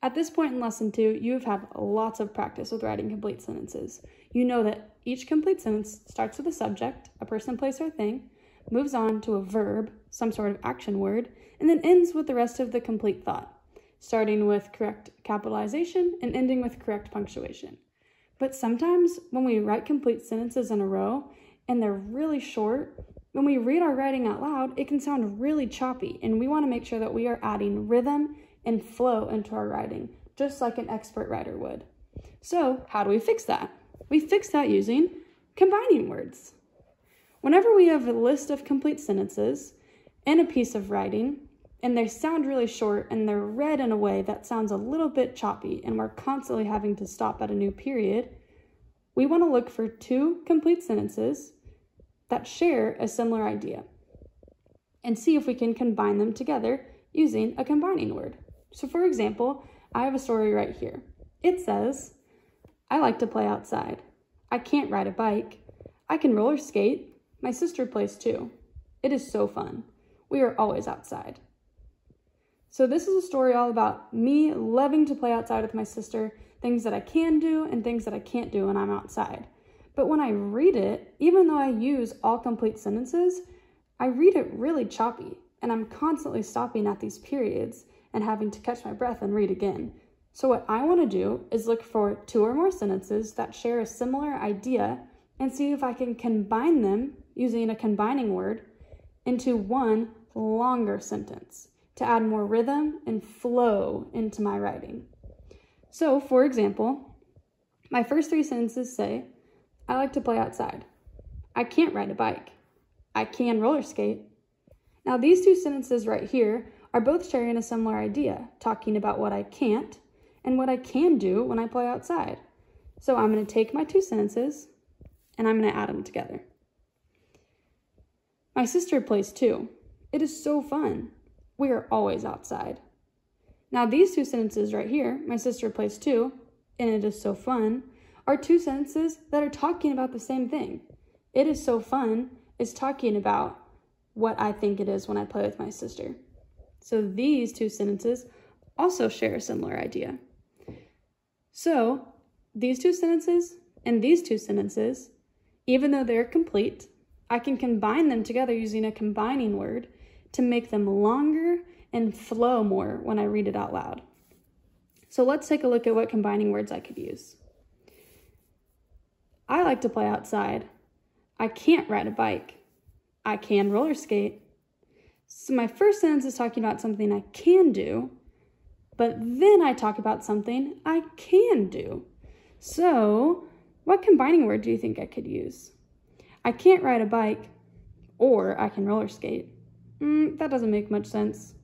At this point in lesson two, you have had lots of practice with writing complete sentences. You know that each complete sentence starts with a subject, a person, place, or thing, moves on to a verb, some sort of action word, and then ends with the rest of the complete thought, starting with correct capitalization and ending with correct punctuation. But sometimes when we write complete sentences in a row and they're really short, when we read our writing out loud, it can sound really choppy, and we want to make sure that we are adding rhythm and flow into our writing, just like an expert writer would. So, how do we fix that? We fix that using combining words. Whenever we have a list of complete sentences and a piece of writing, and they sound really short and they're read in a way that sounds a little bit choppy, and we're constantly having to stop at a new period, we want to look for two complete sentences that share a similar idea and see if we can combine them together using a combining word. So, for example, I have a story right here. It says, I like to play outside. I can't ride a bike. I can roller skate. My sister plays too. It is so fun. We are always outside. So, this is a story all about me loving to play outside with my sister, things that I can do and things that I can't do when I'm outside. But when I read it, even though I use all complete sentences, I read it really choppy, and I'm constantly stopping at these periods and having to catch my breath and read again. So, what I want to do is look for two or more sentences that share a similar idea and see if I can combine them using a combining word into one longer sentence to add more rhythm and flow into my writing. So, for example, my first three sentences say, I like to play outside. I can't ride a bike. I can roller skate. Now, these two sentences right here are both sharing a similar idea, talking about what I can't and what I can do when I play outside. So I'm going to take my two sentences and I'm going to add them together. My sister plays too. It is so fun. We are always outside. Now, these two sentences right here, my sister plays too, and it is so fun, are two sentences that are talking about the same thing. It is so fun is talking about what I think it is when I play with my sister. So these two sentences also share a similar idea. So these two sentences and these two sentences, even though they're complete, I can combine them together using a combining word to make them longer and flow more when I read it out loud. So let's take a look at what combining words I could use. I like to play outside. I can't ride a bike. I can roller skate. So my first sentence is talking about something I can do, but then I talk about something I can do. So, what combining word do you think I could use? I can't ride a bike, or I can roller skate. Mm, that doesn't make much sense.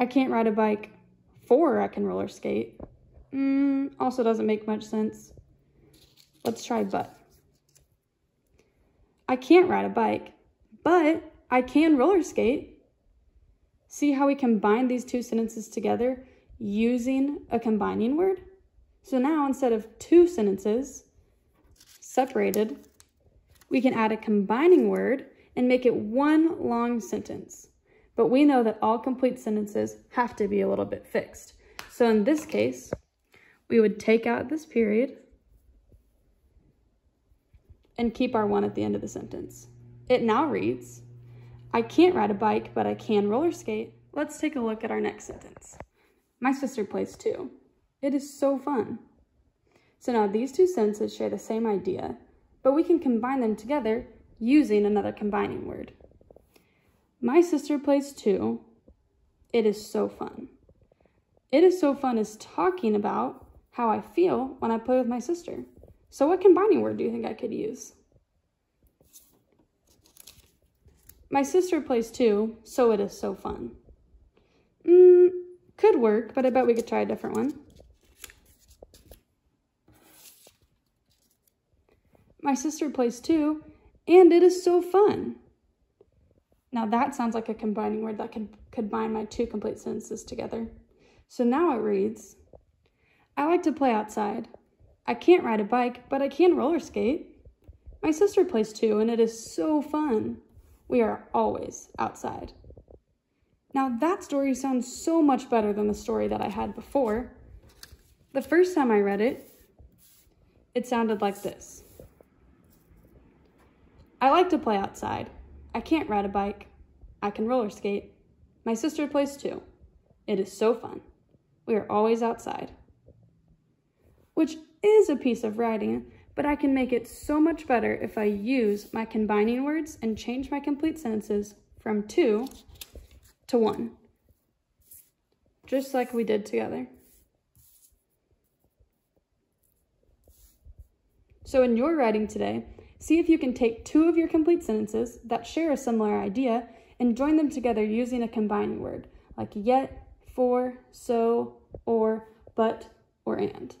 I can't ride a bike, for I can roller skate. Mm, also doesn't make much sense. Let's try but. I can't ride a bike, but I can roller skate. See how we combine these two sentences together using a combining word? So now instead of two sentences separated, we can add a combining word and make it one long sentence. But we know that all complete sentences have to be a little bit fixed. So in this case, we would take out this period and keep our one at the end of the sentence. It now reads, I can't ride a bike, but I can roller skate. Let's take a look at our next sentence. My sister plays too. It is so fun. So now these two sentences share the same idea, but we can combine them together using another combining word. My sister plays too. It is so fun. It is so fun is talking about how I feel when I play with my sister. So what combining word do you think I could use? My sister plays too, so it is so fun. Mm, could work, but I bet we could try a different one. My sister plays too, and it is so fun. Now that sounds like a combining word that could combine my two complete sentences together. So now it reads, I like to play outside. I can't ride a bike, but I can roller skate. My sister plays too, and it is so fun. We are always outside. Now, that story sounds so much better than the story that I had before. The first time I read it, it sounded like this. I like to play outside. I can't ride a bike. I can roller skate. My sister plays too. It is so fun. We are always outside. Which is a piece of writing, but I can make it so much better if I use my combining words and change my complete sentences from two to one, just like we did together. So in your writing today, see if you can take two of your complete sentences that share a similar idea and join them together using a combining word, like yet, for, so, or, but, or and.